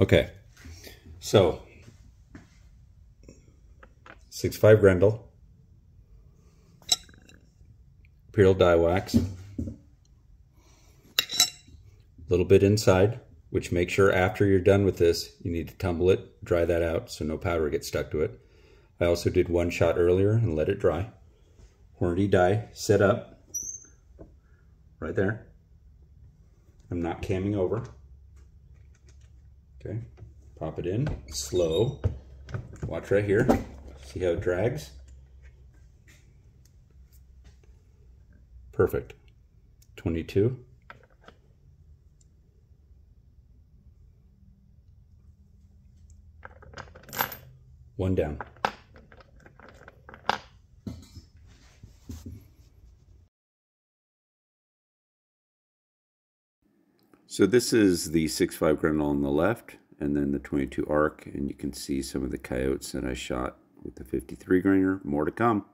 Okay, so six five Grendel, Imperial die wax, a little bit inside, which make sure after you're done with this, you need to tumble it, dry that out so no powder gets stuck to it. I also did one shot earlier and let it dry. Hornady die set up right there. I'm not camming over. Okay, pop it in, slow. Watch right here. See how it drags? Perfect. 22. One down. So this is the 6.5 Grendel on the left and then the 22 arc and you can see some of the coyotes that I shot with the 53 grainer. More to come.